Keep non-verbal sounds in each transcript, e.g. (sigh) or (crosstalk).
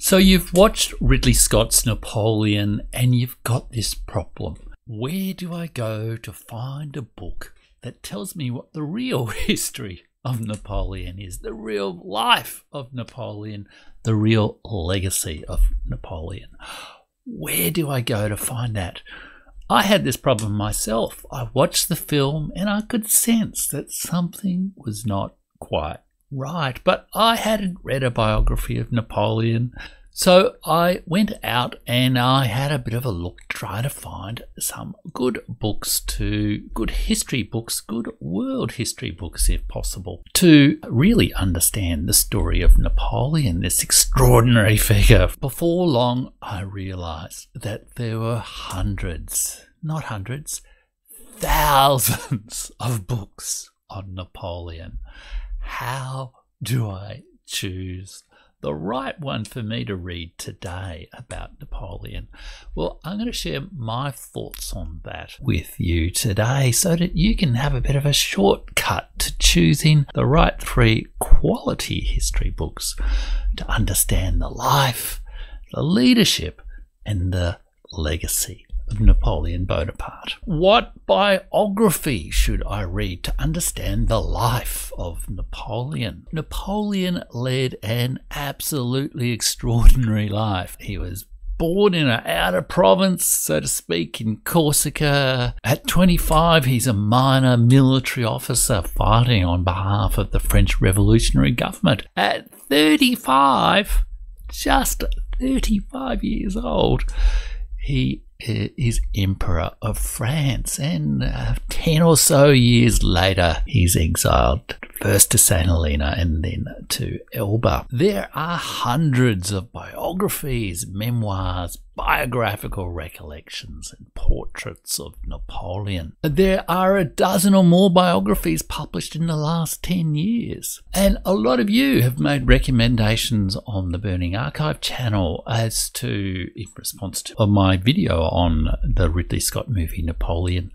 So you've watched Ridley Scott's Napoleon and you've got this problem. Where do I go to find a book that tells me what the real (laughs) history of Napoleon is, the real life of Napoleon, the real legacy of Napoleon? Where do I go to find that? I had this problem myself. I watched the film and I could sense that something was not quite right, but I hadn't read a biography of Napoleon. So I went out and I had a bit of a look, trying to find some good books to, good history books, good world history books if possible, to really understand the story of Napoleon, this extraordinary (laughs) figure. Before long, I realized that there were hundreds, not hundreds, thousands (laughs) of books on Napoleon. How do I choose the right one for me to read today about Napoleon? Well, I'm going to share my thoughts on that with you today so that you can have a bit of a shortcut to choosing the right three quality history books to understand the life, the leadership, and the legacy of Napoleon Bonaparte. What biography should I read to understand the life of Napoleon? Napoleon led an absolutely extraordinary life. He was born in an outer province, so to speak, in Corsica. At 25, he's a minor military officer fighting on behalf of the French revolutionary government. At 35, just 35 years old, he is Emperor of France, and uh, 10 or so years later, he's exiled first to St. Helena and then to Elba. There are hundreds of biographies, memoirs, biographical recollections, and portraits of Napoleon. There are a dozen or more biographies published in the last 10 years. And a lot of you have made recommendations on the Burning Archive channel as to, in response to my video on the Ridley Scott movie Napoleon,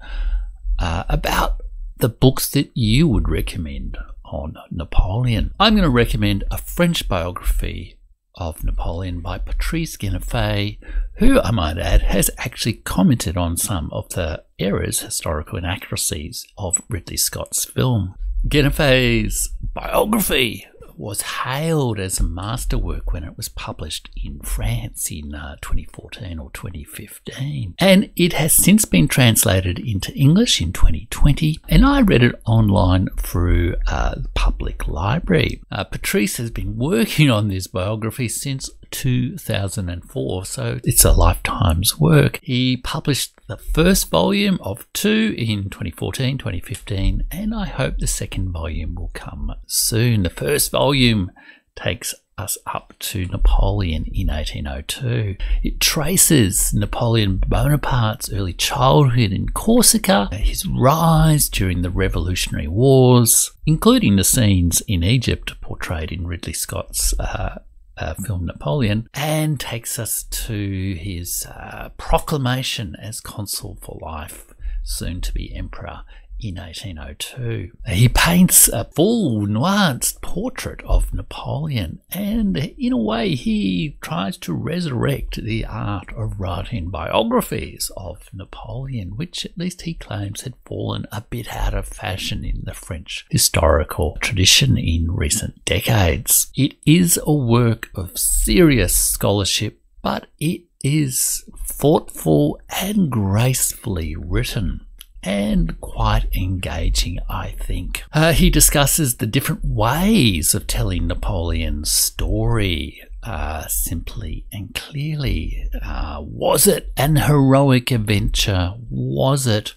uh, about the books that you would recommend on Napoleon. I'm going to recommend a French biography of Napoleon by Patrice Gueniffey, who I might add has actually commented on some of the errors, historical inaccuracies of Ridley Scott's film. Gueniffey's biography was hailed as a masterwork when it was published in France in uh, 2014 or 2015. And it has since been translated into English in 2020, and I read it online through uh, public library. Uh, Patrice has been working on this biography since 2004, so it's a lifetime's work. He published the first volume of two in 2014, 2015, and I hope the second volume will come soon. The first volume takes us up to Napoleon in 1802. It traces Napoleon Bonaparte's early childhood in Corsica, his rise during the Revolutionary Wars, including the scenes in Egypt portrayed in Ridley Scott's uh, uh, film Napoleon, and takes us to his uh, proclamation as consul for life, soon to be emperor in 1802. He paints a full, nuanced portrait of Napoleon, and in a way, he tries to resurrect the art of writing biographies of Napoleon, which at least he claims had fallen a bit out of fashion in the French historical tradition in recent decades. It is a work of serious scholarship, but it is thoughtful and gracefully written and quite engaging, I think. Uh, he discusses the different ways of telling Napoleon's story. Uh, simply and clearly. Uh, was it an heroic adventure? Was it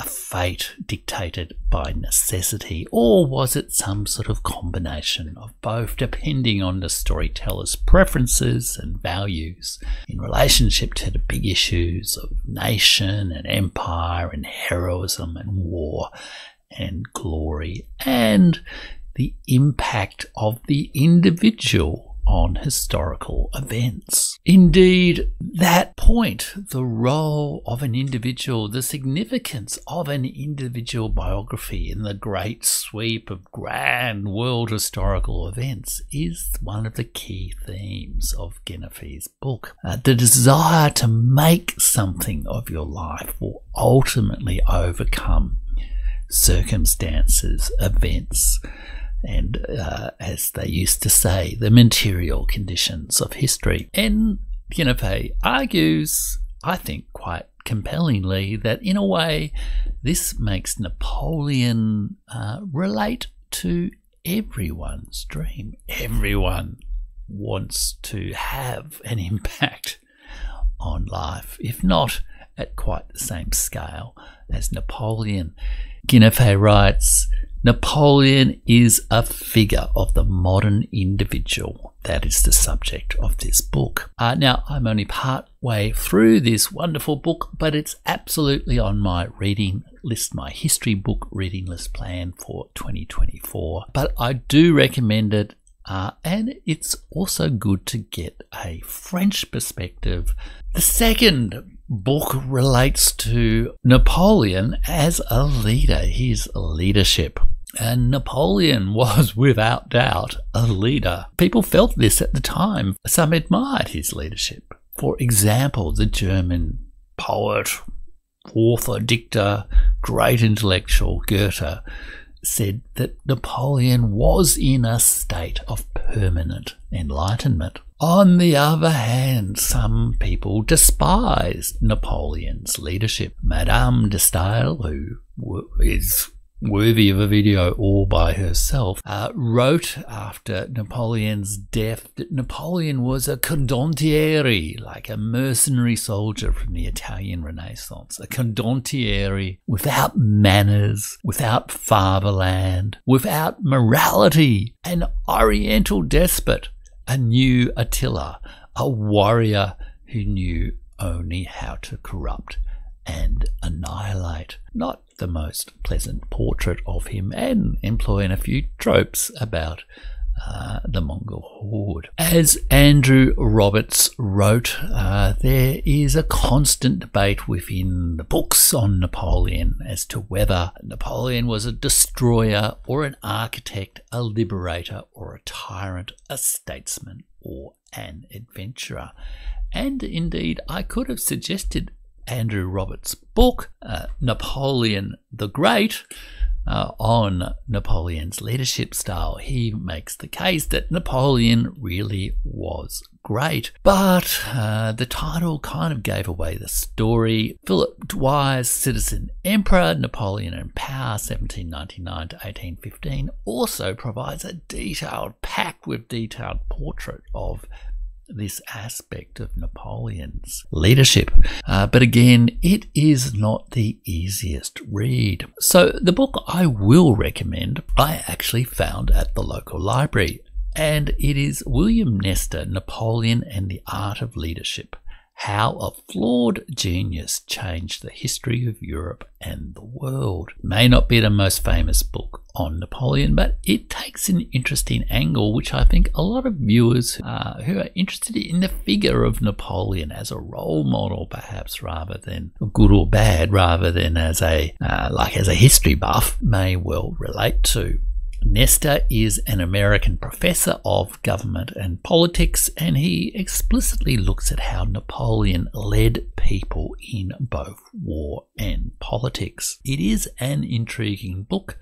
a fate dictated by necessity, or was it some sort of combination of both, depending on the storyteller's preferences and values in relationship to the big issues of nation and empire and heroism and war and glory and the impact of the individual on historical events. Indeed, that point, the role of an individual, the significance of an individual biography in the great sweep of grand world historical events, is one of the key themes of Gueniffey's book. Uh, the desire to make something of your life will ultimately overcome circumstances, events, and uh, as they used to say, the material conditions of history. And Gueniffey argues, I think quite compellingly, that in a way this makes Napoleon uh, relate to everyone's dream. Everyone wants to have an (laughs) impact on life, if not at quite the same scale as Napoleon. Gueniffey writes, Napoleon is a figure of the modern individual. That is the subject of this book. Uh, now, I'm only part way through this wonderful book, but it's absolutely on my reading list, my history book reading list plan for 2024. But I do recommend it, uh, and it's also good to get a French perspective. The second book relates to Napoleon as a leader, his leadership. And Napoleon (laughs) was without doubt a leader. People felt this at the time. Some admired his leadership. For example, the German poet, author, dictator, great intellectual Goethe said that Napoleon was in a state of permanent enlightenment. On the other hand, some people despised Napoleon's leadership. Madame de Stael, who is worthy of a video all by herself, uh, wrote after Napoleon's death that Napoleon was a condottiere, like a mercenary soldier from the Italian Renaissance, a condottiere without manners, without fatherland, without morality, an oriental despot, a new Attila, a warrior who knew only how to corrupt and annihilate. Not the most pleasant portrait of him and employing a few tropes about uh, the Mongol horde. As Andrew Roberts wrote, uh, there is a constant debate within the books on Napoleon as to whether Napoleon was a destroyer or an architect, a liberator or a tyrant, a statesman or an adventurer. And indeed, I could have suggested Andrew Roberts' book, uh, Napoleon the Great, uh, on Napoleon's leadership style. He makes the case that Napoleon really was great, but uh, the title kind of gave away the story. Philip Dwyer's Citizen Emperor, Napoleon in Power, 1799 to 1815, also provides a detailed, packed with detailed portrait of this aspect of Napoleon's leadership. Uh, but again, it is not the easiest read. So, the book I will recommend, I actually found at the local library, and it is William Nester Napoleon and the Art of Leadership how a Flawed Genius Changed the History of Europe and the World. May not be the most famous book on Napoleon, but it takes an interesting angle, which I think a lot of viewers uh, who are interested in the figure of Napoleon as a role model, perhaps rather than good or bad, rather than as a uh, like as a history buff, may well relate to. Nester is an American professor of government and politics, and he explicitly looks at how Napoleon led people in both war and politics. It is an intriguing book,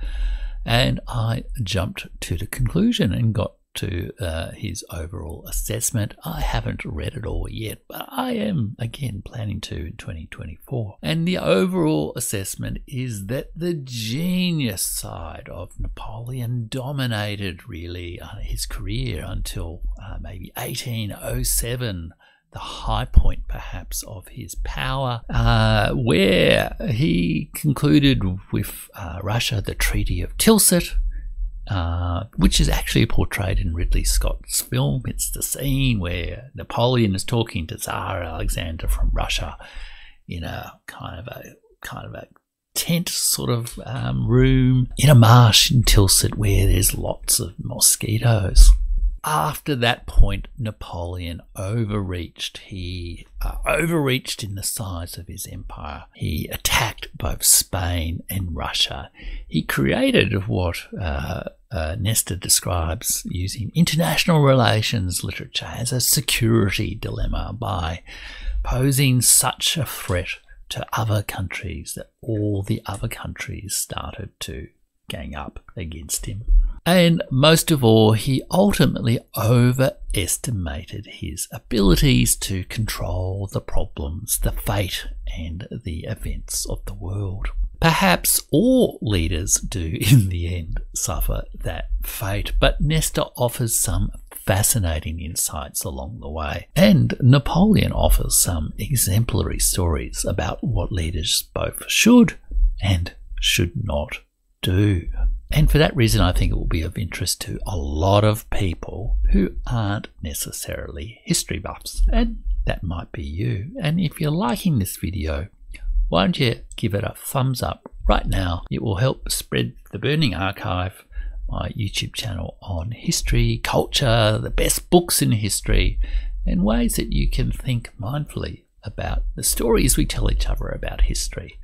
and I jumped to the conclusion and got to uh, his overall assessment. I haven't read it all yet, but I am again planning to in 2024. And the overall assessment is that the genius side of Napoleon dominated really uh, his career until uh, maybe 1807 the high point, perhaps, of his power, uh, where he concluded with uh, Russia the Treaty of Tilsit, uh, which is actually portrayed in Ridley Scott's film. It's the scene where Napoleon is talking to Tsar Alexander from Russia in a kind of a kind of a tent sort of um, room in a marsh in Tilsit where there's lots of mosquitoes. After that point, Napoleon overreached. He uh, overreached in the size of his empire. He attacked both Spain and Russia. He created what uh, uh, Nester describes using international relations literature as a security dilemma by posing such a threat to other countries that all the other countries started to gang up against him. And most of all, he ultimately overestimated his abilities to control the problems, the fate, and the events of the world. Perhaps all leaders do (laughs) in the end suffer that fate, but Nester offers some fascinating insights along the way. And Napoleon offers some exemplary stories about what leaders both should and should not do. And for that reason, I think it will be of interest to a lot of people who aren't necessarily history buffs. And that might be you. And if you're liking this video, why don't you give it a thumbs up right now? It will help spread the Burning Archive, my YouTube channel on history, culture, the best books in history, and ways that you can think mindfully about the stories we tell each other about history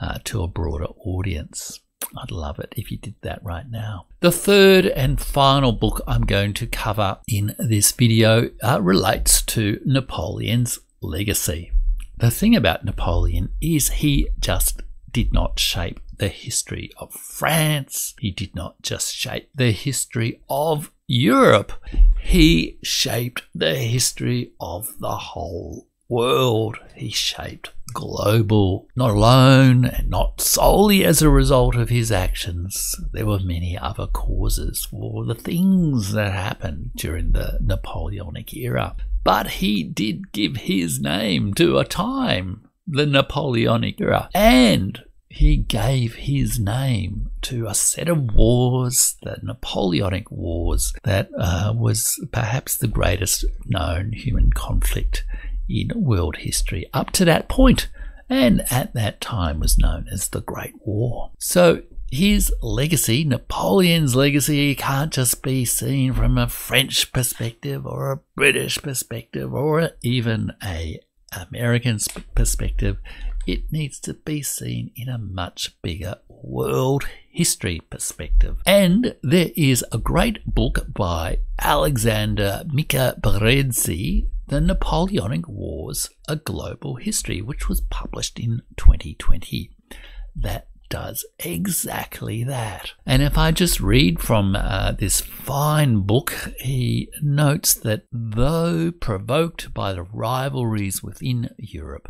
uh, to a broader audience. I'd love it if you did that right now. The third and final book I'm going to cover in this video uh, relates to Napoleon's legacy. The thing about Napoleon is he just did not shape the history of France. He did not just shape the history of Europe. He shaped the history of the whole world. He shaped global, not alone and not solely as a result of his actions. There were many other causes for the things that happened during the Napoleonic era. But he did give his name to a time, the Napoleonic era, and he gave his name to a set of wars, the Napoleonic Wars, that uh, was perhaps the greatest known human conflict in world history up to that point, and at that time was known as the Great War. So his legacy, Napoleon's legacy, can't just be seen from a French perspective or a British perspective or even a American perspective. It needs to be seen in a much bigger world history perspective. And there is a great book by Alexander Mika Mikaberidze the Napoleonic Wars, A Global History, which was published in 2020. That does exactly that. And if I just read from uh, this fine book, he notes that though provoked by the rivalries within Europe,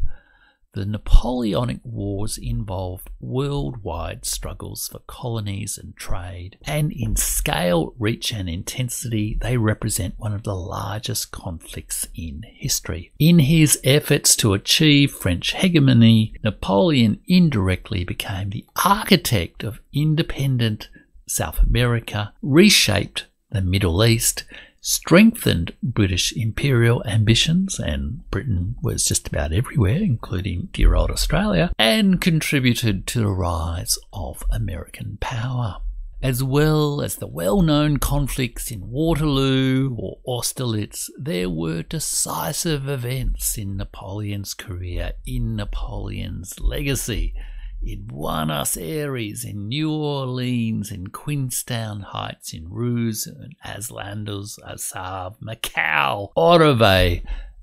the Napoleonic Wars involved worldwide struggles for colonies and trade, and in scale, reach, and intensity, they represent one of the largest conflicts in history. In his efforts to achieve French hegemony, Napoleon indirectly became the architect of independent South America, reshaped the Middle East, strengthened British imperial ambitions, and Britain was just about everywhere, including dear old Australia, and contributed to the rise of American power. As well as the well known conflicts in Waterloo or Austerlitz, there were decisive events in Napoleon's career, in Napoleon's legacy in Buenos Aires, in New Orleans, in Queenston Heights, in Rouge, in Aslandos, Assab, Macau, Oreville,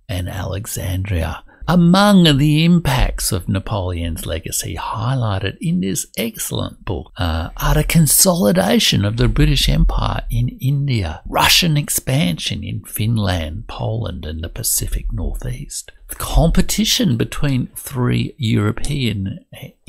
and Alexandria. Among the impacts of Napoleon's legacy highlighted in this excellent book uh, are the consolidation of the British Empire in India, Russian expansion in Finland, Poland, and the Pacific Northeast, the competition between three European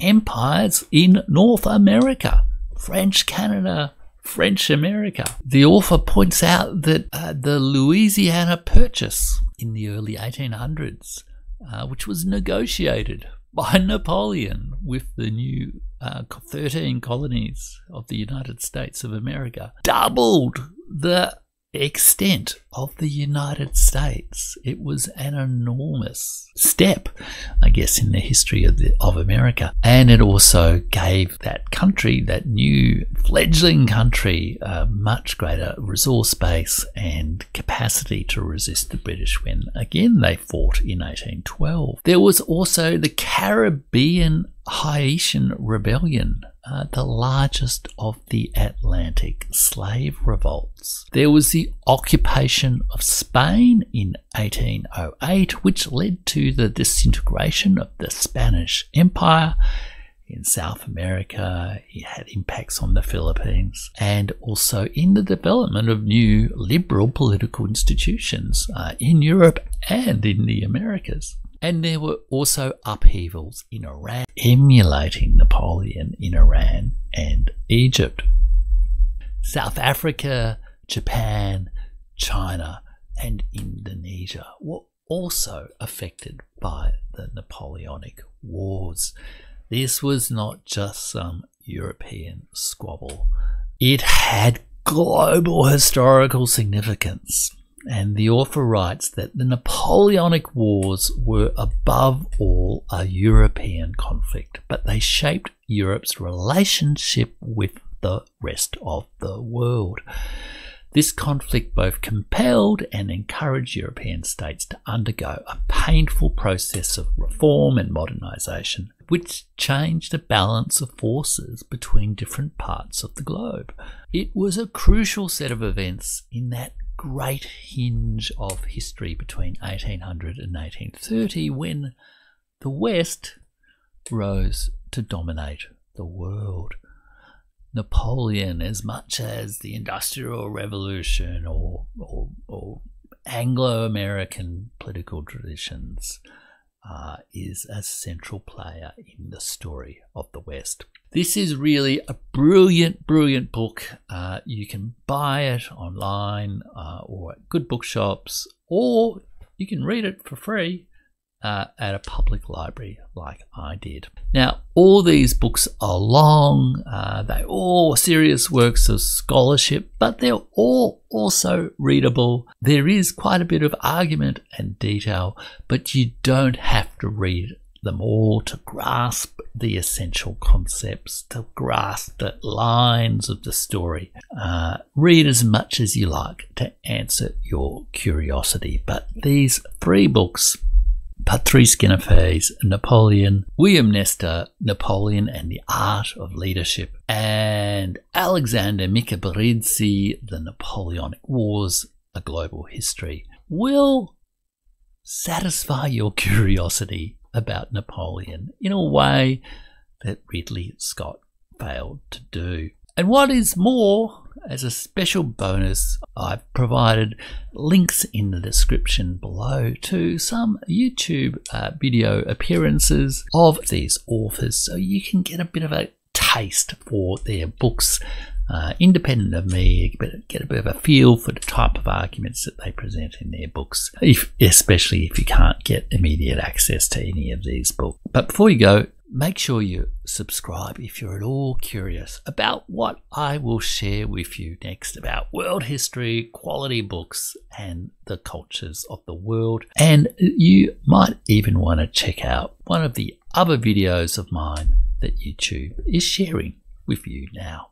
empires in North America, French Canada, French America. The author points out that uh, the Louisiana Purchase in the early 1800s uh, which was negotiated by (laughs) Napoleon with the new uh, 13 colonies of the United States of America, doubled the extent of the United States. It was an enormous step, I guess, in the history of, the, of America. And it also gave that country, that new fledgling country, a much greater resource base and capacity to resist the British when again they fought in 1812. There was also the Caribbean Haitian Rebellion uh, the largest of the Atlantic slave revolts. There was the occupation of Spain in 1808, which led to the disintegration of the Spanish Empire in South America. It had impacts on the Philippines and also in the development of new liberal political institutions uh, in Europe and in the Americas. And there were also upheavals in Iran, emulating Napoleon in Iran and Egypt. South Africa, Japan, China, and Indonesia were also affected by the Napoleonic Wars. This was not just some European squabble, it had global historical significance. And the author writes that the Napoleonic Wars were above all a European conflict, but they shaped Europe's relationship with the rest of the world. This conflict both compelled and encouraged European states to undergo a painful process of reform and modernisation, which changed the balance of forces between different parts of the globe. It was a crucial set of events in that great hinge of history between 1800 and 1830 when the West rose to dominate the world. Napoleon, as much as the Industrial Revolution or, or, or Anglo American political traditions, uh, is a central player in the story of the West. This is really a brilliant, brilliant book. Uh, you can buy it online uh, or at good bookshops, or you can read it for free uh, at a public library like I did. Now, all these books are long, uh, they're all serious works of scholarship, but they're all also readable. There is quite a bit of argument and detail, but you don't have to read them all to grasp the essential concepts, to grasp the lines of the story. Uh, read as much as you like to answer your curiosity, but these three books Patrice Gueniffey's, Napoleon, William Nester, Napoleon and the Art of Leadership, and Alexander Mikaberidze, The Napoleonic Wars, A Global History, will satisfy your (laughs) curiosity about Napoleon in a way that Ridley Scott failed to do. And what is more, as a special bonus, I've provided links in the description below to some YouTube uh, video appearances of these authors so you can get a bit of a taste for their books. Uh, independent of me, get a bit of a feel for the type of arguments that they present in their books, if, especially if you can't get immediate access to any of these books. But before you go, make sure you subscribe if you're at all curious about what I will share with you next about world history, quality books, and the cultures of the world. And you might even want to check out one of the other videos of mine that YouTube is sharing with you now.